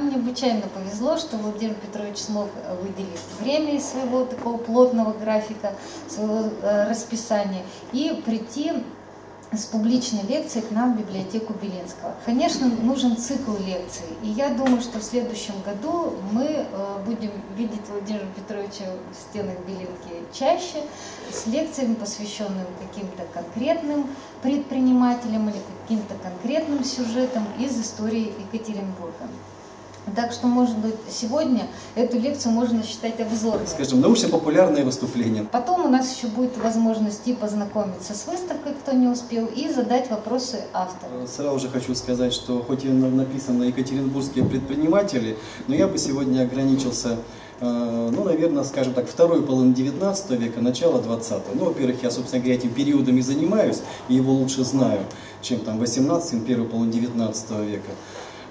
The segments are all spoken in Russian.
нам необычайно повезло, что Владимир Петрович смог выделить время из своего такого плотного графика, своего э, расписания и прийти с публичной лекцией к нам в библиотеку Белинского. Конечно, нужен цикл лекций, и я думаю, что в следующем году мы э, будем видеть Владимира Петровича в стенах Белинки чаще, с лекциями, посвященными каким-то конкретным предпринимателям или каким-то конкретным сюжетам из истории Екатеринбурга. Так что, может быть, сегодня эту лекцию можно считать обзорной. Скажем, научно-популярное выступление. Потом у нас еще будет возможность и познакомиться с выставкой, кто не успел, и задать вопросы автору. Сразу же хочу сказать, что хоть и написано «Екатеринбургские предприниматели», но я бы сегодня ограничился э, ну, наверное, скажем так, второй половины 19 века, начало 20 -го. Ну, во-первых, я, собственно говоря, этим периодом и занимаюсь, и его лучше знаю, чем там 18 первую половину 19 века.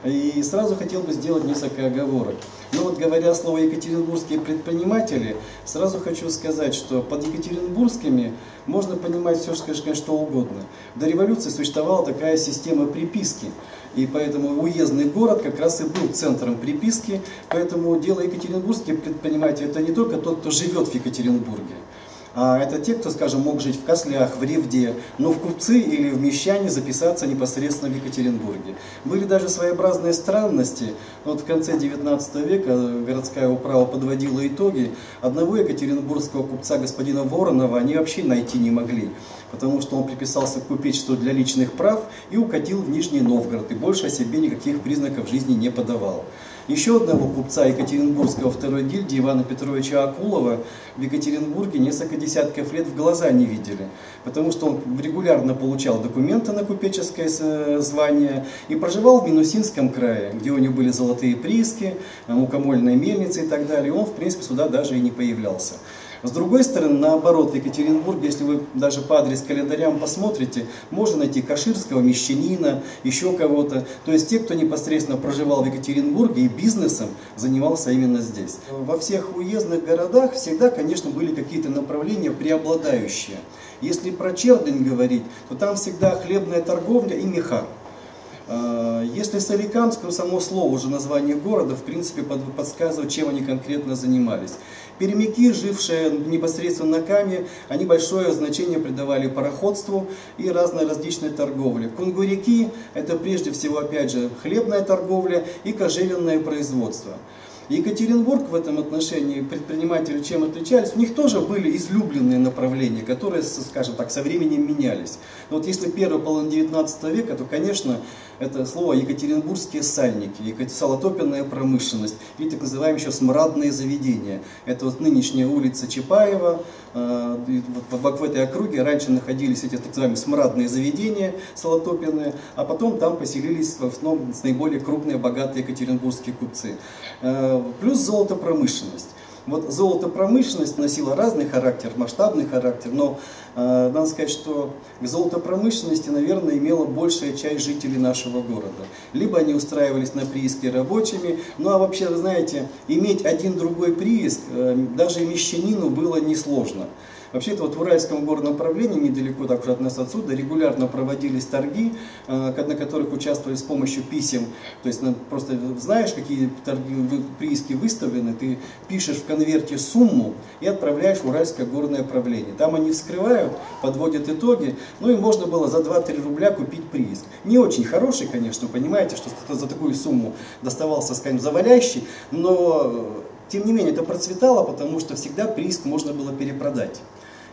И сразу хотел бы сделать несколько оговорок. Ну вот говоря слово «екатеринбургские предприниматели», сразу хочу сказать, что под екатеринбургскими можно понимать все, конечно, что угодно. До революции существовала такая система приписки. И поэтому уездный город как раз и был центром приписки. Поэтому дело екатеринбургские предприниматели – это не только тот, кто живет в Екатеринбурге. А это те, кто, скажем, мог жить в Кослях, в Ревде, но в купцы или в мещане записаться непосредственно в Екатеринбурге. Были даже своеобразные странности. Вот в конце 19 века городская управа подводила итоги. Одного екатеринбургского купца господина Воронова они вообще найти не могли, потому что он приписался к купечеству для личных прав и укатил в Нижний Новгород, и больше о себе никаких признаков жизни не подавал. Еще одного купца Екатеринбургского второй гильдии Ивана Петровича Акулова в Екатеринбурге несколько десятков лет в глаза не видели, потому что он регулярно получал документы на купеческое э, звание и проживал в Минусинском крае, где у него были золотые прииски, э, мукомольная мельница и так далее. Он, в принципе, сюда даже и не появлялся. С другой стороны, наоборот, в Екатеринбурге, если вы даже по адрес календарям посмотрите, можно найти Каширского, Мещанина, еще кого-то. То есть те, кто непосредственно проживал в Екатеринбурге и бизнесом занимался именно здесь. Во всех уездных городах всегда, конечно, были какие-то направления преобладающие. Если про Чердень говорить, то там всегда хлебная торговля и меха. А, если Соликамск, то само слово, уже название города, в принципе, подсказывает, чем они конкретно занимались. Перемяки, жившие непосредственно на Каме, они большое значение придавали пароходству и разной различной торговле. Кунгуряки – это прежде всего, опять же, хлебная торговля и кожевенное производство. Екатеринбург в этом отношении предприниматели чем отличались? У них тоже были излюбленные направления, которые, скажем так, со временем менялись. Но вот если первая половина 19 века, то, конечно, это слово екатеринбургские сальники, салотопенная промышленность и так называемые еще смрадные заведения. Это вот нынешняя улица Чапаева, э, в этой округе раньше находились эти так называемые смрадные заведения салотопенные, а потом там поселились в основном наиболее крупные богатые екатеринбургские купцы. Плюс золотопромышленность. Вот золотопромышленность носила разный характер, масштабный характер, но э, надо сказать, что к золотопромышленности, наверное, имела большая часть жителей нашего города. Либо они устраивались на прииске рабочими, ну а вообще, знаете, иметь один другой прииск э, даже мещанину было несложно. Вообще-то вот в Уральском горном направлении, недалеко так уже от нас отсюда, регулярно проводились торги, э, на которых участвовали с помощью писем. То есть ну, просто знаешь, какие торги, прииски выставлены, ты пишешь в конверте сумму и отправляешь в Уральское горное правление. Там они вскрывают, подводят итоги, ну и можно было за 2-3 рубля купить прииск. Не очень хороший, конечно, понимаете, что за такую сумму доставался, скажем, завалящий, но тем не менее это процветало, потому что всегда прииск можно было перепродать.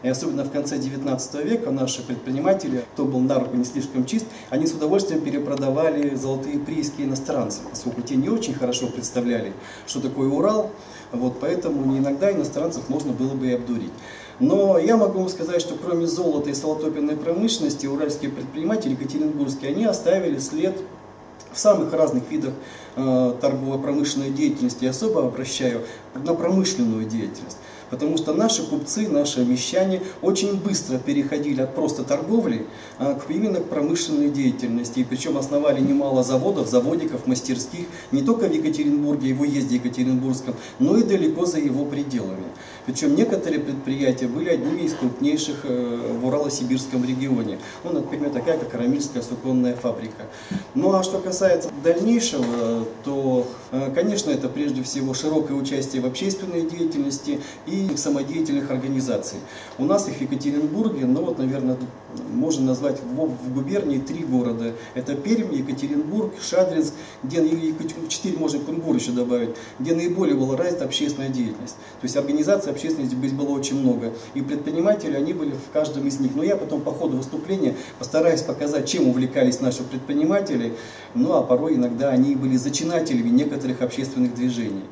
И особенно в конце 19 века наши предприниматели, кто был на руку не слишком чист, они с удовольствием перепродавали золотые прииски иностранцам, поскольку те не очень хорошо представляли, что такое Урал, вот, поэтому иногда иностранцев можно было бы и обдурить. Но я могу вам сказать, что кроме золота и золотопенной промышленности, уральские предприниматели екатеринбургские, они оставили след в самых разных видах э, торгово-промышленной деятельности. Я особо обращаю на промышленную деятельность. Потому что наши купцы, наши мещане очень быстро переходили от просто торговли а, к, именно к промышленной деятельности. И причем основали немало заводов, заводиков, мастерских не только в Екатеринбурге и в уезде Екатеринбургском, но и далеко за его пределами. Причем некоторые предприятия были одними из крупнейших э, в Урало-Сибирском регионе. Ну, например, такая, как Рамильская суконная фабрика. Ну, а что касается дальнейшего то, э, конечно, это прежде всего широкое участие в общественной деятельности и в самодеятельных организаций. У нас их в Екатеринбурге, ну вот, наверное, можно назвать в, в губернии три города. Это Пермь, Екатеринбург, Шадринск, где четыре можно Кунгур еще добавить, где наиболее была развита общественная деятельность. То есть организаций общественности было очень много. И предприниматели, они были в каждом из них. Но я потом по ходу выступления постараюсь показать, чем увлекались наши предприниматели, ну а порой иногда они были зачинателями некоторых общественных движений.